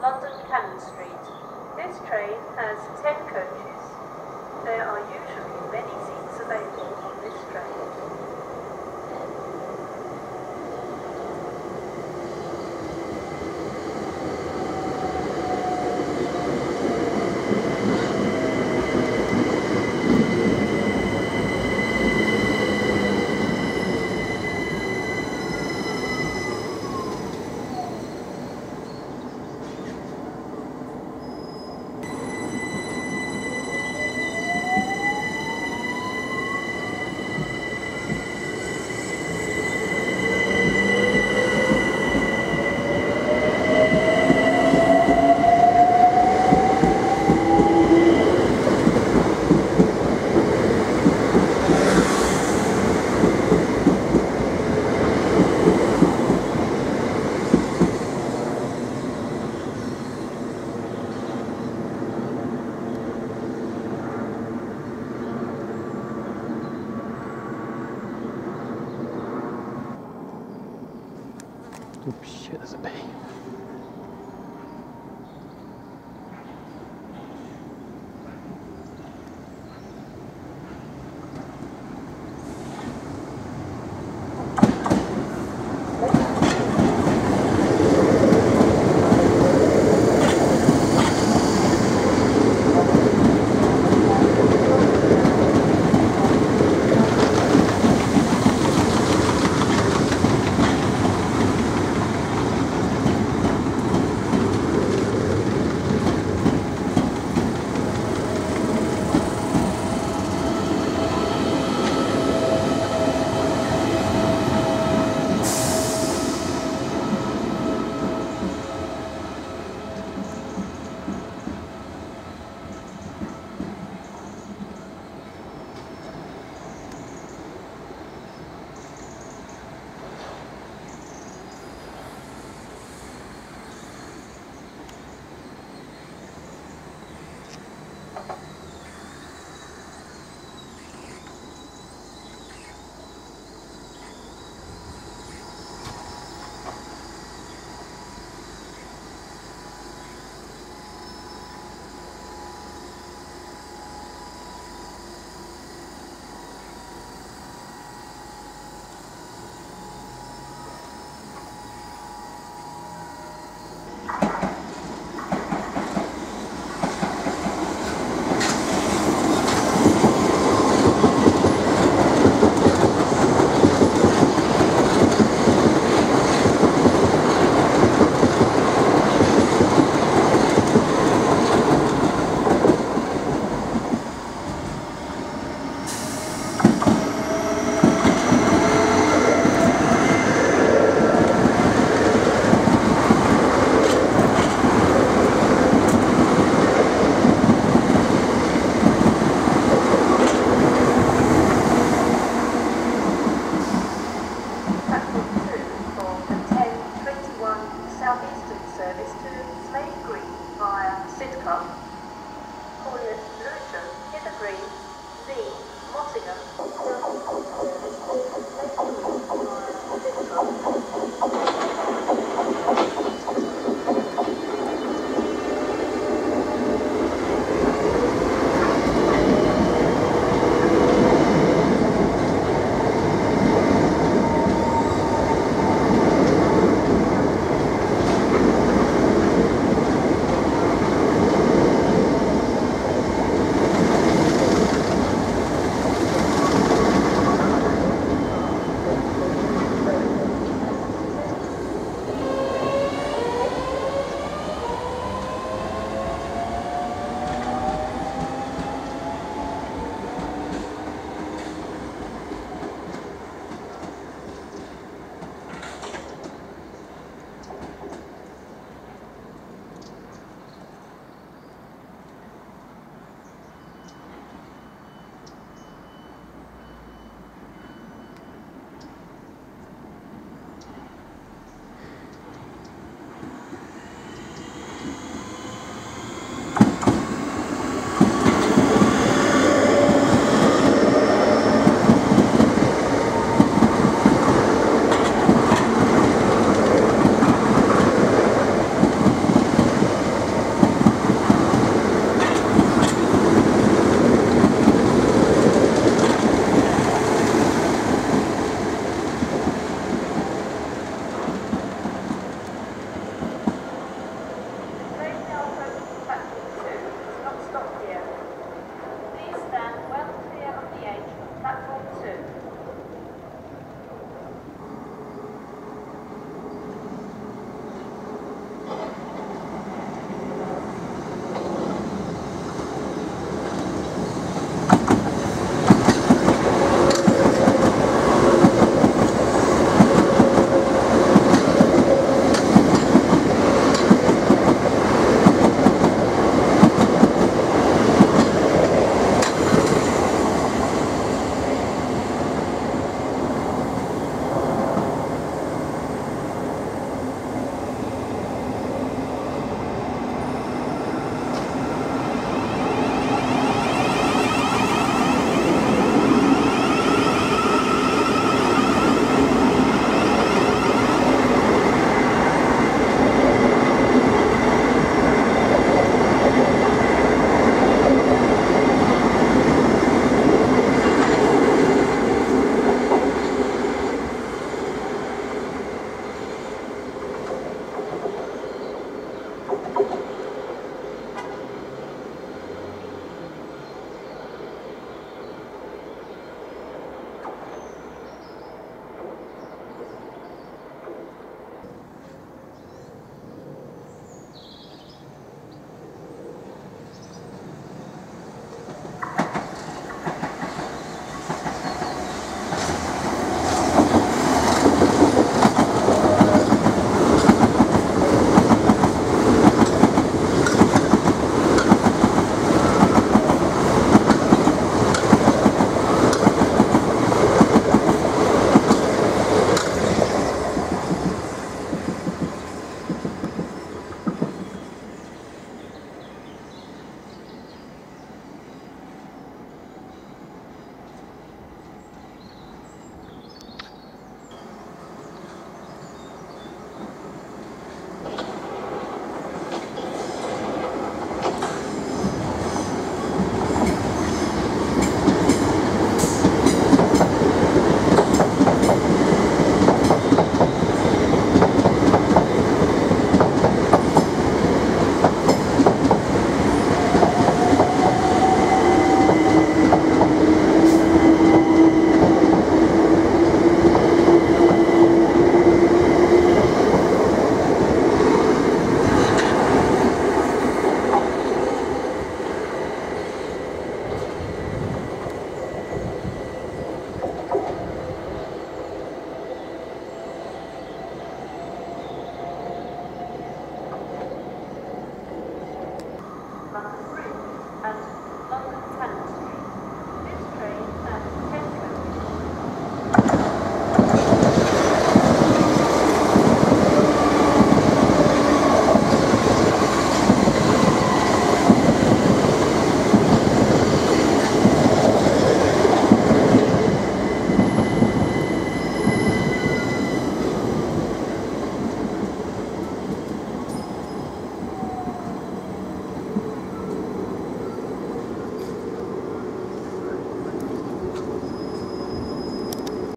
London Cannon Street. This train has 10 coaches. There are usually many seats available on this train. Oop, shit, there's a bee.